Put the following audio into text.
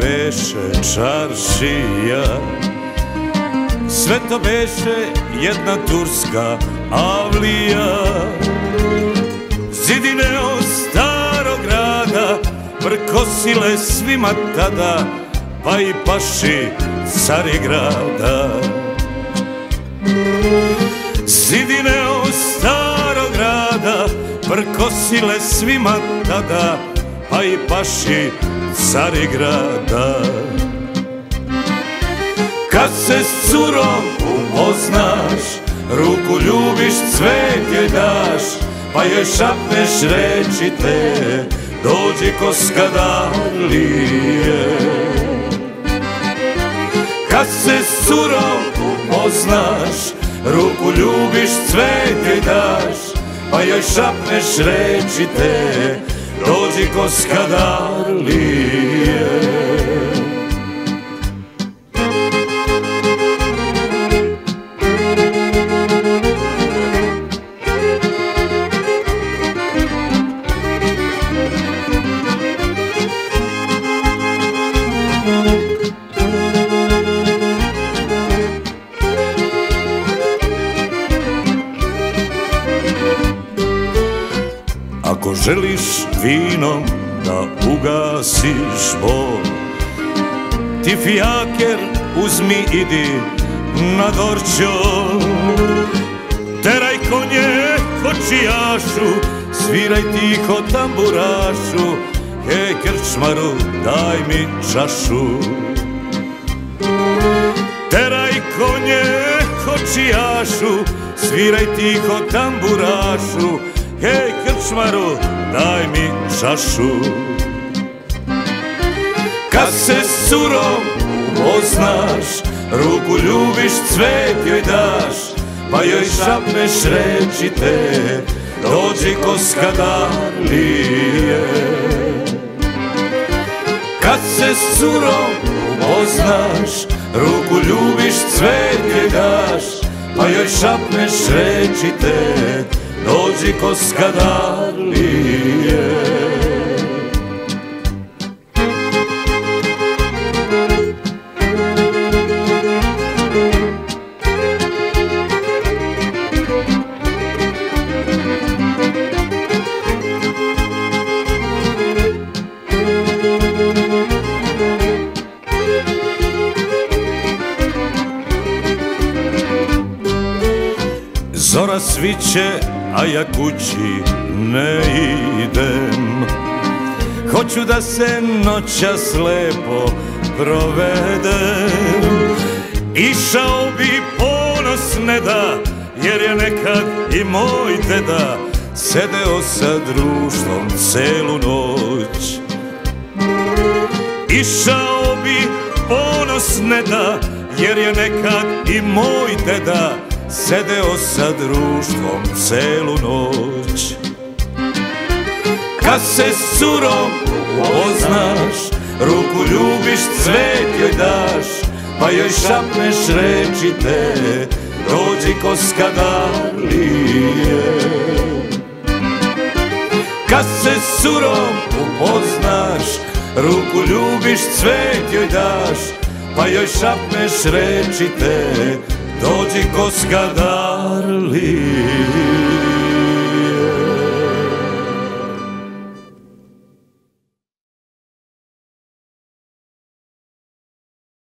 beše čaršija. Sve to beše jedna turska avlija. Zidine od starog grada Vrkosile svima tada Pa i paši Carigrada. Zidine od starog grada Vrkosile svima tada Pa i paši Carigrada Kad se s curom upoznaš Ruku ljubiš, cvet joj daš Pa joj šapneš reći te Dođi ko skadarlije Kad se s curom upoznaš Ruku ljubiš, cvet joj daš Pa joj šapneš reći te Dođi ko skadarlije Ako želiš vinom da ugasiš bol Ti fijaker uzmi idi na dorčo. Teraj konje kočijašu Sviraj tiho tamburašu Hej krčmaru daj mi čašu. Teraj konje kočijašu Sviraj tiho tamburašu Hej krčmaru, daj mi čašu. Kad se s curom upoznaš Ruku ljubiš, cvet joj daš Pa joj šapneš reći te Dođi ko skadarlije Kad se s curom Ruku ljubiš, cvet joj daš Pa joj šapneš reći te dođi ko skadarlije Zora sviće, a ja kući ne idem. Hoću da se noćas lepo provedem. Išao bi ponos ne da, jer je nekad i moj deda Sedeo sa društvom celu noć. Išao bi ponos ne da, jer je nekad i moj deda Sedeo sa društvom celu noć. Kad se s curom upoznaš Ruku ljubiš, cvet joj daš Pa joj šapneš reći te Dođi ko skadarlije Kad se s curom upoznaš Ruku ljubiš, cvet joj daš Pa joj šapneš reći te dođi ko skadarli